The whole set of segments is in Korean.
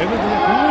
걔는 그냥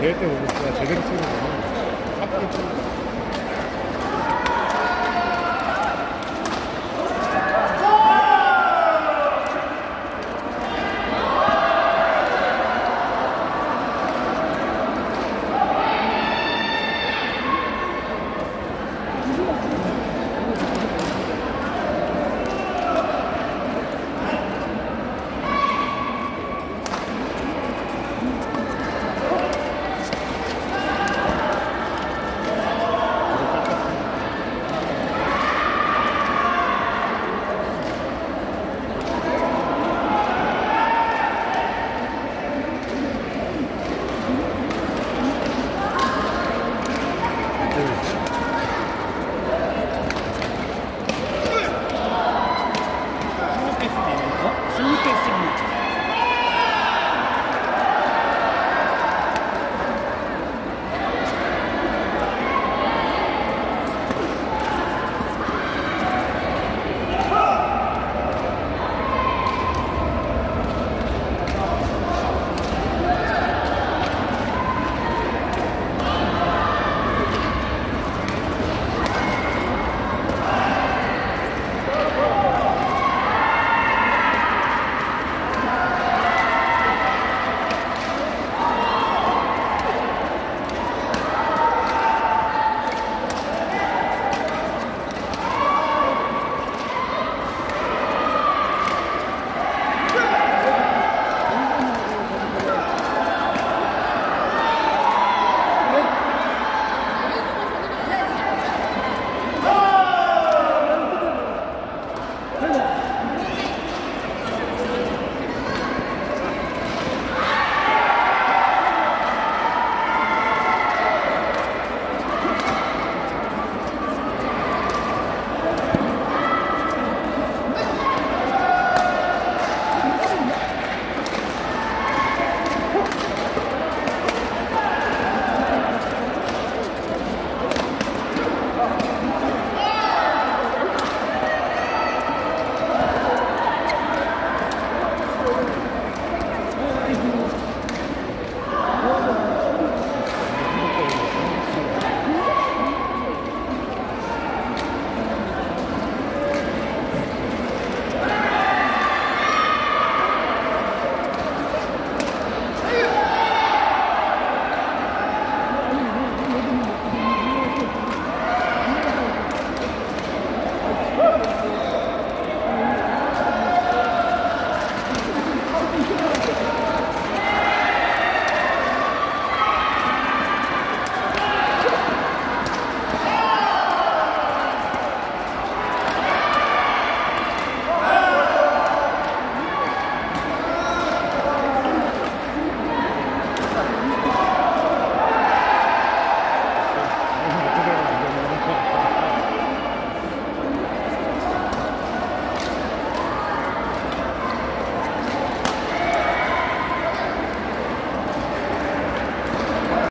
대회 때 보니까 제대로 쓰는 거는 3분